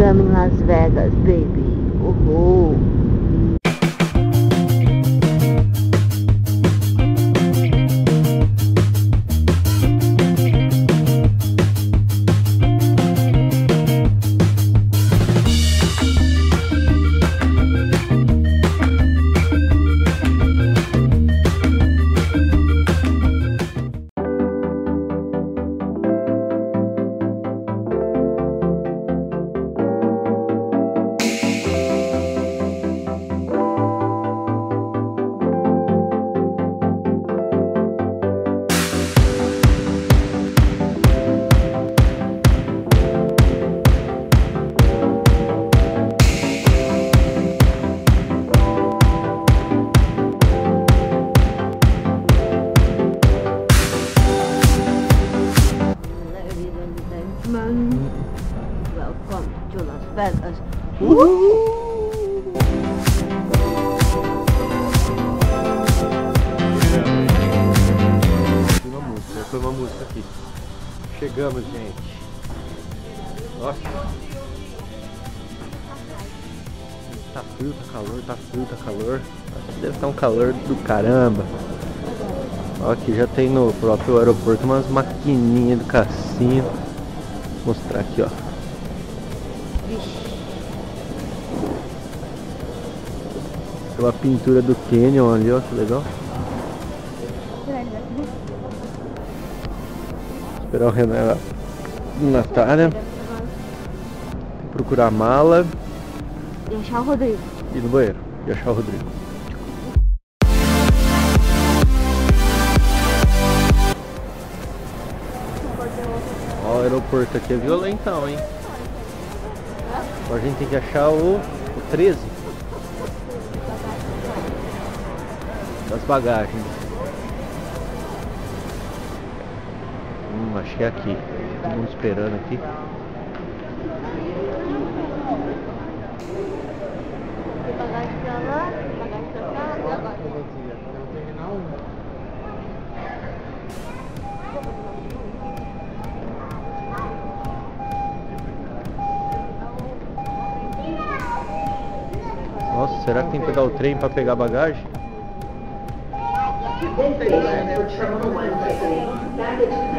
Chegamos em Las Vegas, baby. Uhul. Gentlemen, welcome to Las Vegas. Uma música, foi uma música aqui. Chegamos, gente. Nossa. Tá frio, tá calor, tá frio, tá calor. Que deve estar um calor do caramba. Ó, aqui já tem no próprio aeroporto umas maquininhas do cassino. Mostrar aqui, ó. Aquela pintura do Canyon ali, ó, que legal. Esperar o Renan lá. Natália. Procurar a mala E achar o Rodrigo. e ir no banheiro. E achar o Rodrigo. O aeroporto aqui é violentão, hein? Agora a gente tem que achar o, o 13. Das bagagens. Hum, achei aqui. Todo mundo esperando aqui. Nossa, será que tem que pegar o trem para pegar a bagagem? Que bom tem, né? Te mais.